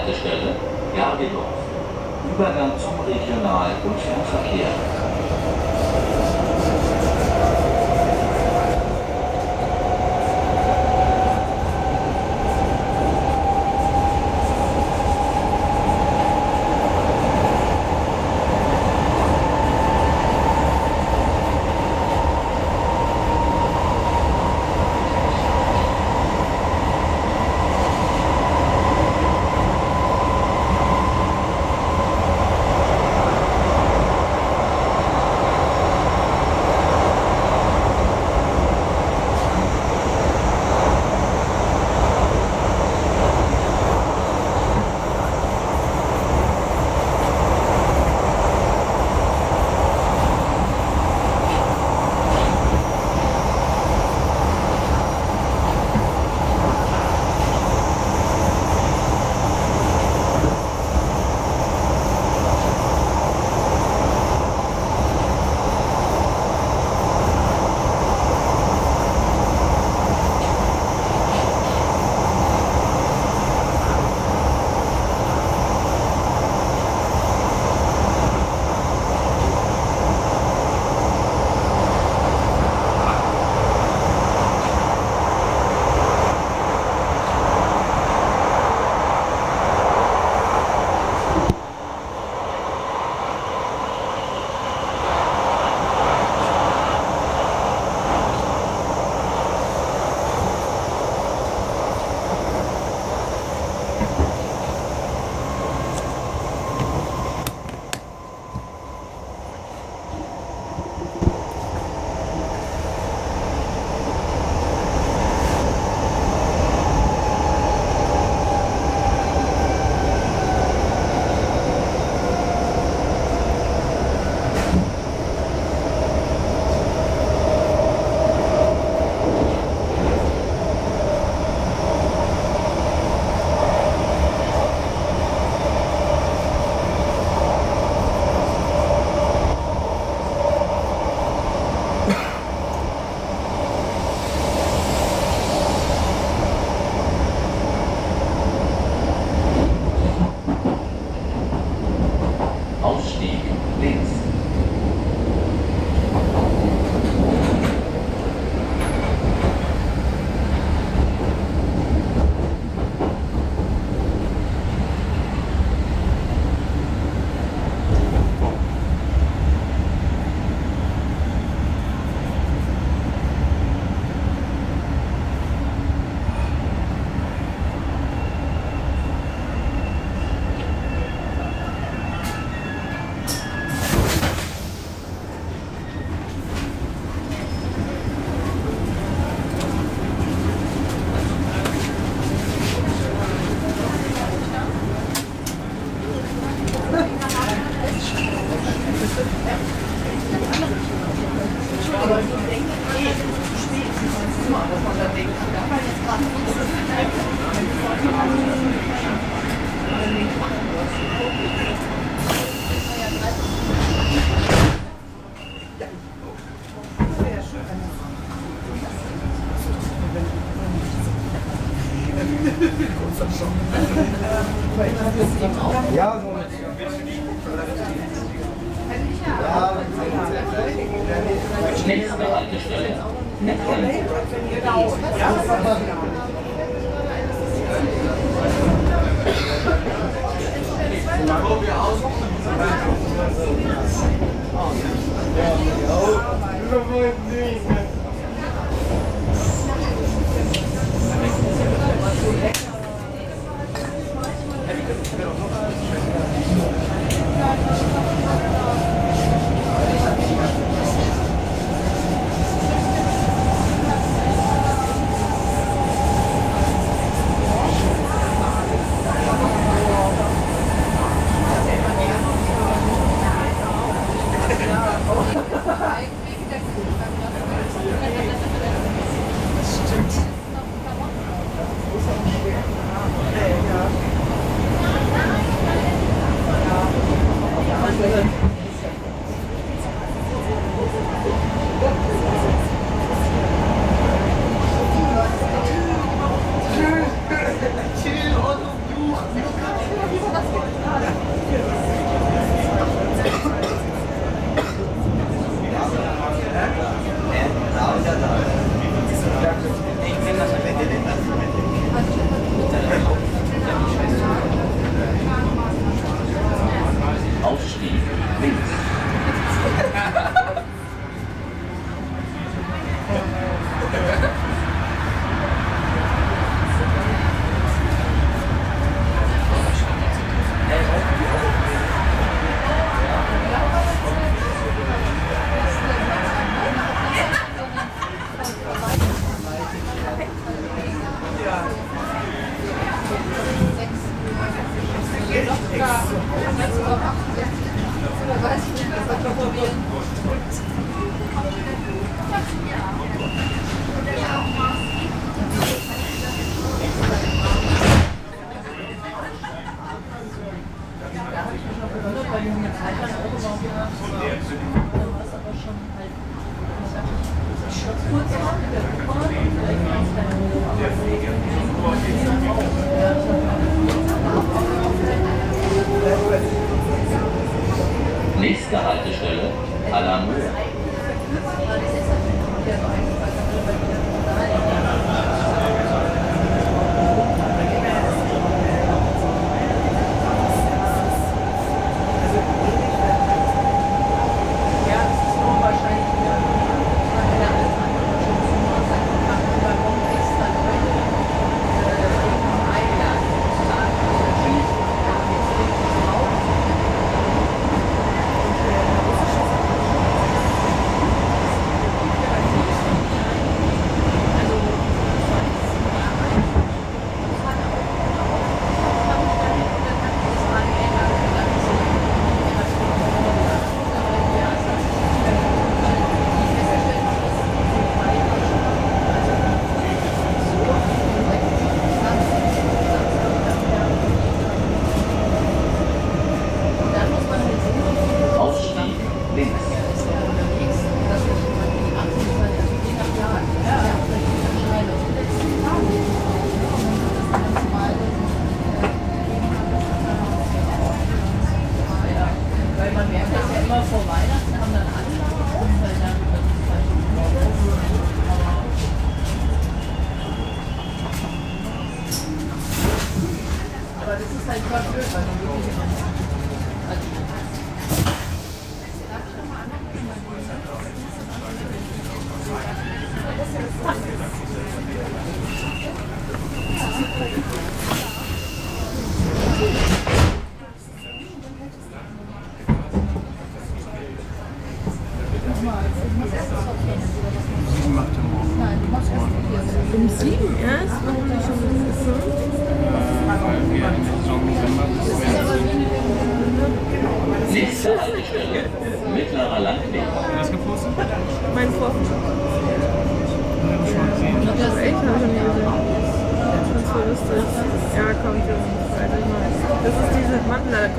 Haltestelle, Bergedorf. Übergang zum Regional- und Fernverkehr. Ja, so. Ja, schnell ist aber Ja, Genau. Oh,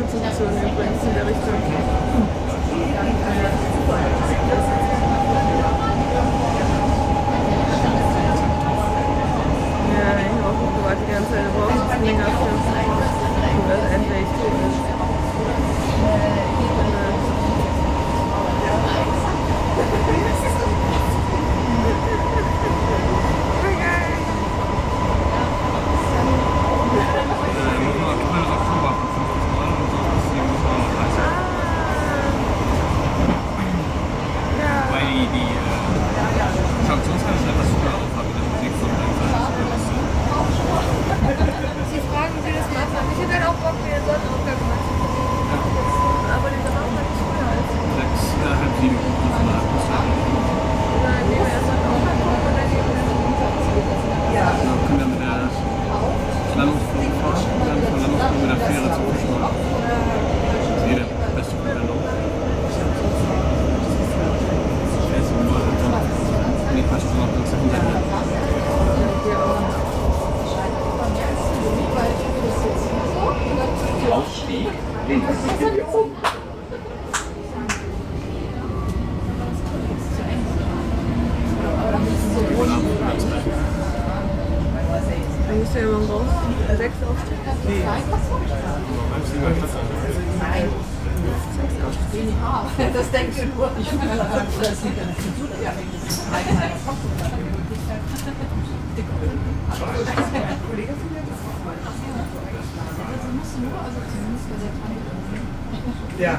Mandler-Konstruktion übrigens in der Richtung. Ja, ich habe auch gut gewartet die ganze Zeit. Wir brauchen ein bisschen länger für weil es endlich tot ist. Äh, muss man Oktober, Oktober von 15 Uhr und so bis 7 Uhr noch leisten. Ja. Weil die, die äh, Sanktionsgrenze etwas früher aufhat mit der Musik von dann Sie fragen, wie das machen. Ich hätte halt auch Bock, mir den Sonnenaufgang machen. Aber den Sonnenaufgang ist früher als. sechs, äh, halb sieben Uhr von der Oder nehmen wir erst Sonnenaufgang gucken und dann gehen wir zum Mittagsfest. Dann können wir mit der Landungsbrücke fahren und dann von Landungsbrücke mit der Fähre zum Fischmarkt. Das ist eh der beste Verbindung. bist du ja immer raus. Sechs Auftritte. Das denkst du nur. Ich will das nicht damit zu tun. Ja, wenn das allgemeiner Kopf und dann die Möglichkeit. Kollege von mir das auch mal. Also musst du nur, also zumindest bei der Tante. Ja.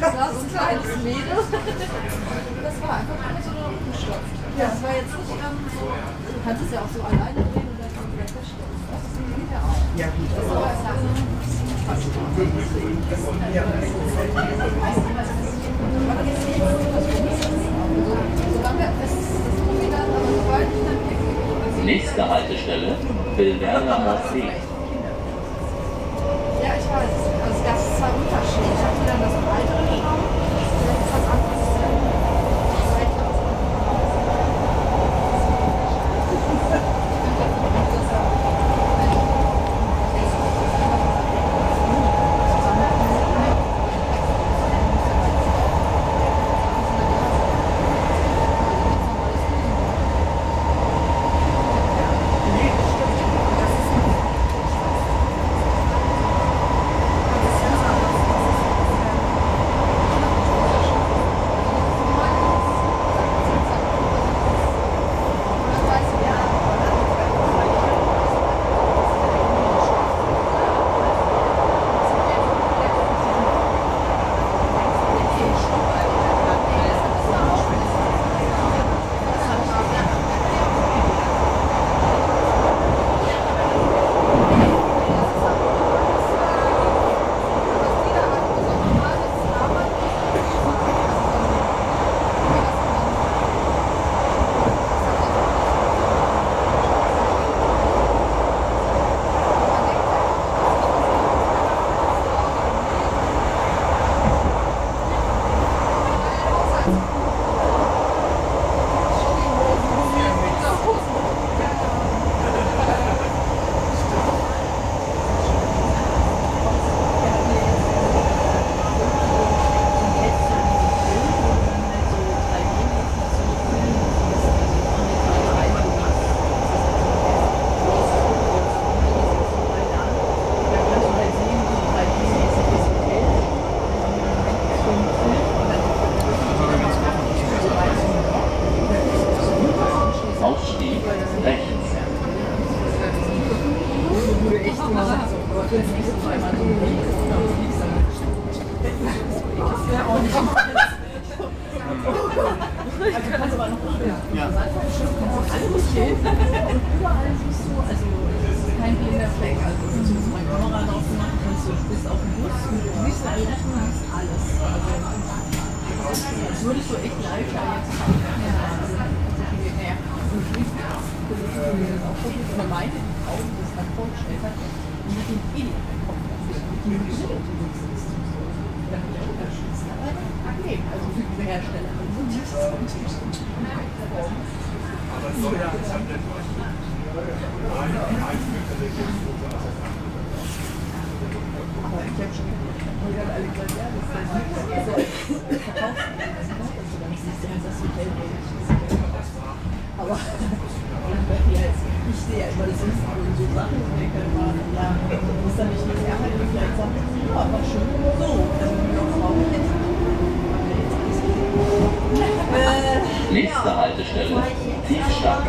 Das war so ein kleines Mädel. Das war einfach nur so umgestopft. Ja, das war jetzt nicht ähm, so. Du kannst es ja auch so alleine drehen und dann kannst du wieder feststellen. Das geht ja gut. Nächste Haltestelle, Bilderner Morsee. Ja, ich weiß. Also das ist zwei Überall siehst du, also es kein blinder Fleck. Also wenn du meine Kamera drauf machen kannst, du bist auf dem Bus, du siehst alle du siehst alles. Also das würdest du echt live da jetzt machen. Ja, also, und das auch versucht, oder meine Augen das dann vorgestellt hat, und hat den eh nicht im Kopf dafür. Die Brille, die du siehst. Da habe ich auch unterschließt. Aber okay, also für diese Hersteller. Aber ich habe schon dann alle gesagt, ja, das ist so, verkaufst du das, dann siehst, ja, das Hotel Aber ja, ich sehe ja immer das und so Sachen und denke immer, ja, ist da nicht mehr Ärger, die vielleicht sagen, ja, war schön oder so. Also die auch Frau Nächste Haltestelle, Tiefstadt.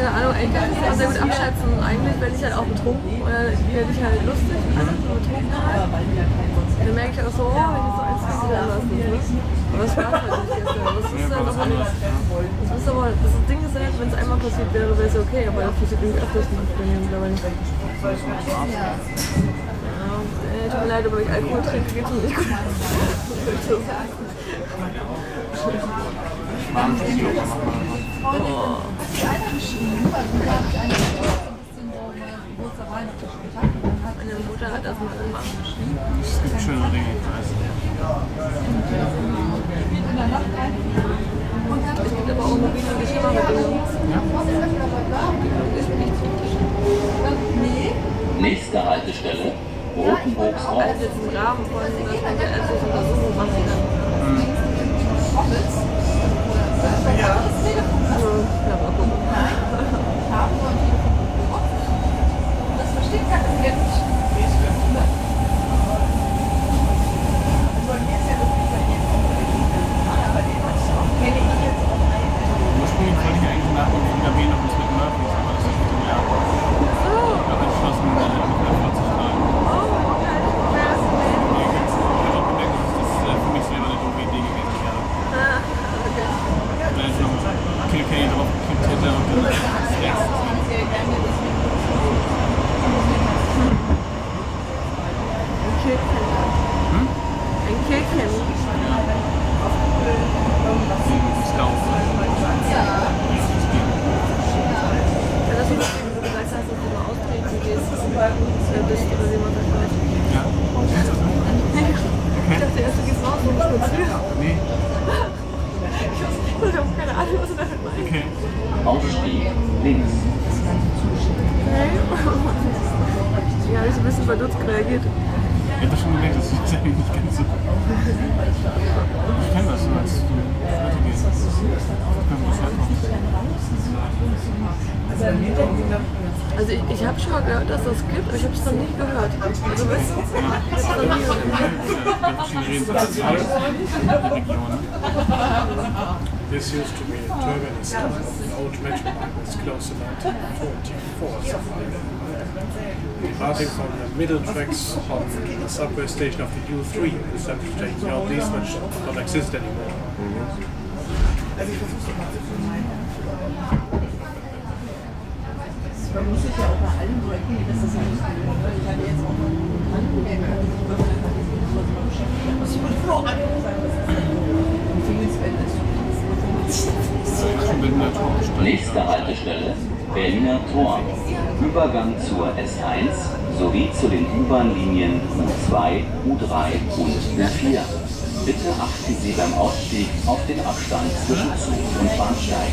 Keine Ahnung, eigentlich kann ich das immer sehr gut abschätzen. Eigentlich werde ich halt auch betrunken oder werde ich halt lustig und betrunken halt. Dann merke ich auch so, oh, wenn ich jetzt so eins was nicht, ne? Aber das war halt nicht gestern. Das ist dann aber nichts. Das ist aber, das Ding ist halt, wenn es einmal passiert wäre, wäre es okay, aber das passiert irgendwie öfters mal bei mir mittlerweile. Ja, äh, tut mir leid, aber wenn ich Alkohol trinke, geht es mir nicht gut. Meine Mutter hat das mal gemacht. Es gibt schönere Dinge, ich weiß. Es gibt aber auch mobile und schlimmere Dinge. Nächste Haltestelle, Rotenburgsort. Also jetzt im Rahmen von, ja ärztliche Untersuchung macht, die dann. Ja. Ja, Kilkenny drauf geklickt hätte und dann habe schon mal gehört, dass das gibt, aber ich habe es noch nie gehört. Also weißt du, ich habe noch nie gehört. This used to be a terminus town. The old metro line was closed in 1944. something like that. Departing from the middle tracks on the subway station of the U3, instead of taking out these which don't exist anymore. Man muss sich ja auch bei so erkennen, dass das ja nicht geht. Ich hatte jetzt auch noch einen Handwerker, was ich mit Flo angefangen habe. Empfehlenswert ist. Berliner Tor gestanden. Nächste Haltestelle, Berliner Tor. Übergang zur S1 sowie zu den U-Bahn-Linien U2, U3 und U4. Bitte achten Sie beim Ausstieg auf den Abstand zwischen Zug und Bahnsteig.